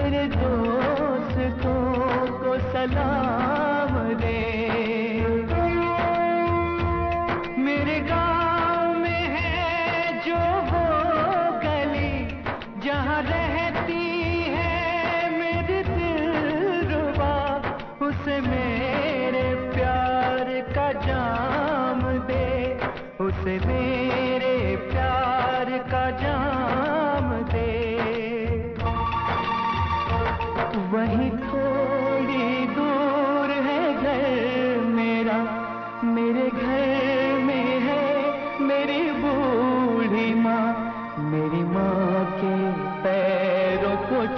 मेरे दोस्तों को सलाम दे मेरे गाँव में है जो वो गली जहाँ रहे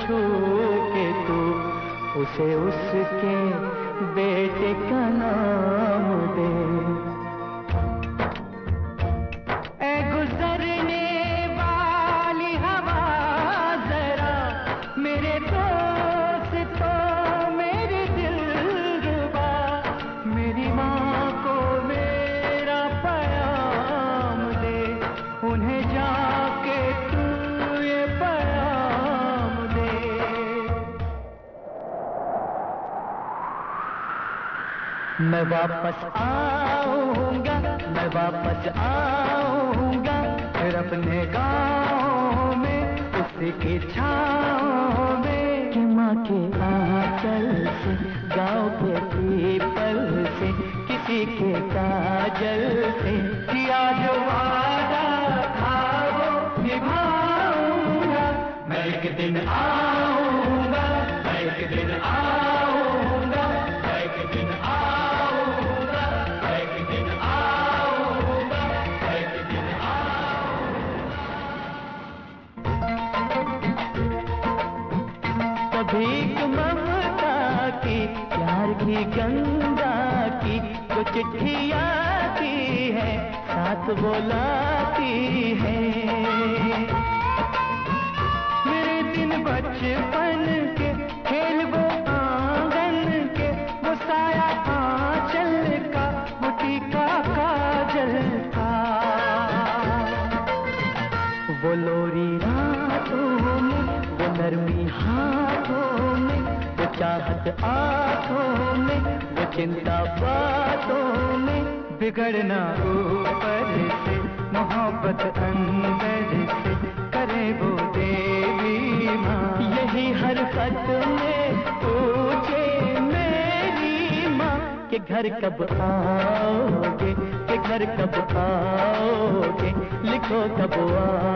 छू के तू, उसे उसके बेटे का नाम दे। गुजरने वाली हवा, जरा मेरे तो मेरी दिल मेरी माँ को मेरा दे, उन्हें जाके तू मैं वापस आऊँगा, मैं वापस आऊँगा, फिर अपने गाँव में उसकी छाँव में। कि माँ के आंचल से, गाँव के पीपल से, किसी के काजल से किया जो वादा वो निभाऊँगा। मैं एक दिन आऊँगा, मैं एक दिन आऊँगा। कभी ममता की, प्यार की, गंगा की, जो चिट्ठी आती है, साथ बोलाती है। मेरे दिन बचपन के, खेल वो आँगन के, वो साया आंचल का वो टीका काजल का वो लोरी रातों वो आँखों में, वो चिंता बातों में बिगड़ना ऊपर से मोहब्बत अंदर से करे वो देवी माँ। यही हर खत में पूछे मेरी माँ के घर कब आओगे, के घर कब आओगे, लिखो कब बिन